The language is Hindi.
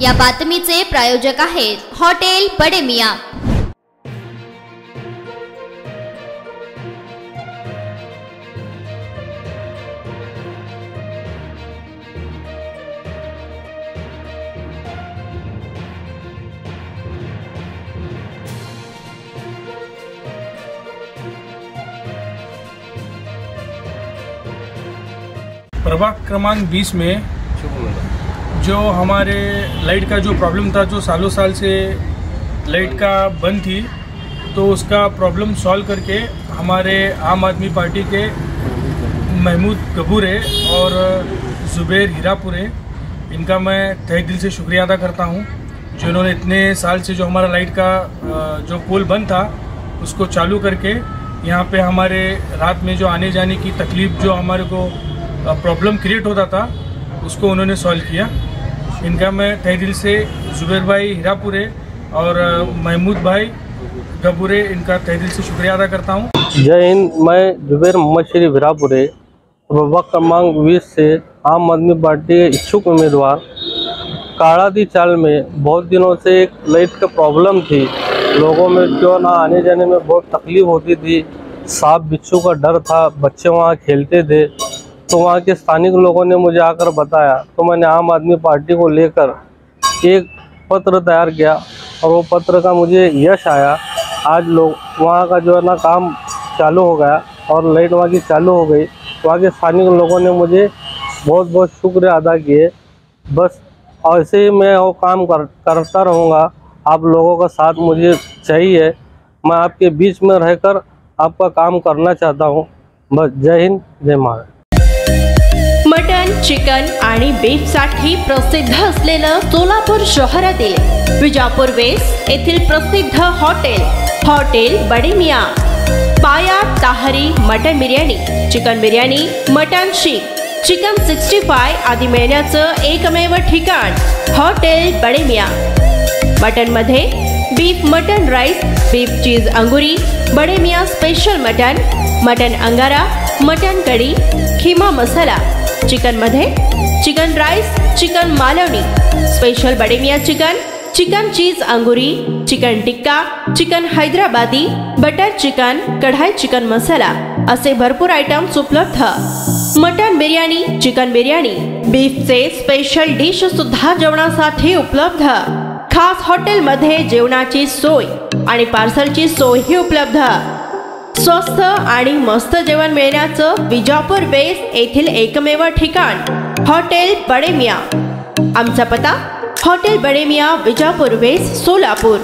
या बातमीचे प्रायोजक आहेत हॉटेल बडे मिया प्रभाग क्रमांक 20 में जो हमारे लाइट का जो प्रॉब्लम था, जो सालों साल से लाइट का बंद थी तो उसका प्रॉब्लम सॉल्व करके हमारे आम आदमी पार्टी के महमूद कपूर है और ज़ुबैर हीरापुर है। इनका मैं तहे दिल से शुक्रिया अदा करता हूँ, जिन्होंने इतने साल से जो हमारा लाइट का जो पोल बंद था, उसको चालू करके यहाँ पे हमारे रात में जो आने जाने की तकलीफ़, जो हमारे को प्रॉब्लम क्रिएट होता था, उसको उन्होंने सॉल्व किया। इनका मैं तहे दिल से जुबैर भाई हीरापुरे और महमूद भाई गबूरे इनका तहे दिल से शुक्रिया अदा करता हूँ। जय हिंद, मैं जुबैर मोहम्मद शरीफ हिरापुरे प्रभाग क्रमांक 20 से आम आदमी पार्टी के इच्छुक उम्मीदवार। काड़ादी चाल में बहुत दिनों से एक लाइट का प्रॉब्लम थी। लोगों में जो ना आने जाने में बहुत तकलीफ़ होती थी। सांप बिच्छू का डर था, बच्चे वहाँ खेलते थे। तो वहाँ के स्थानिक लोगों ने मुझे आकर बताया। तो मैंने आम आदमी पार्टी को लेकर एक पत्र तैयार किया और वो पत्र का मुझे यश आया। आज लोग वहाँ का जो है ना काम चालू हो गया और लाइट वहाँ की चालू हो गई। वहाँ के स्थानिक लोगों ने मुझे बहुत बहुत शुक्र अदा किए। बस ऐसे ही मैं वो काम कर, करता रहूँगा। आप लोगों का साथ मुझे चाहिए। मैं आपके बीच में रहकर आपका काम करना चाहता हूँ। बस जय हिंद, जय महाराज मटन चिकन आणि बीफसाठी प्रसिद्ध असलेलं सोलापूर शहरातील विजापूर वेस्ट येथील प्रसिद्ध हॉटेल हॉटेल बडेमिया. पाया tahari mutton biryani chicken biryani mutton Sikh chicken sixty five आदी मिळण्याचं एकमेव ठिकाण hotel Bademiya. मटनमध्ये beef mutton rice beef cheese अंगुरी बडेमिया स्पेशल मटन मटन अंगारा मटन कढी keema masala चिकनमध्ये chicken rice chicken Malvani special Bademiya chicken chicken cheese अंगुरी chicken tikka chicken Hyderabadi butter chicken kadai chicken masala असे भरपूर आयटम्स उपलब्ध. मटन बिर्याणी चिकन बिर्याणी बीफचे स्पेशल डिश सुद्धा जेवणासाठी उपलब्ध. खास हॉटेलमध्ये जेवणाची सोय आणि पार्सलची सोयही उपलब्ध. स्वस्त आणि मस्त जेवण मिळण्याचं विजापूर बेस येथील एकमेव ठिकाण हॉटेल बडेमिया. आमचा पता हॉटेल बडेमिया विजापूर वेस सोलापूर.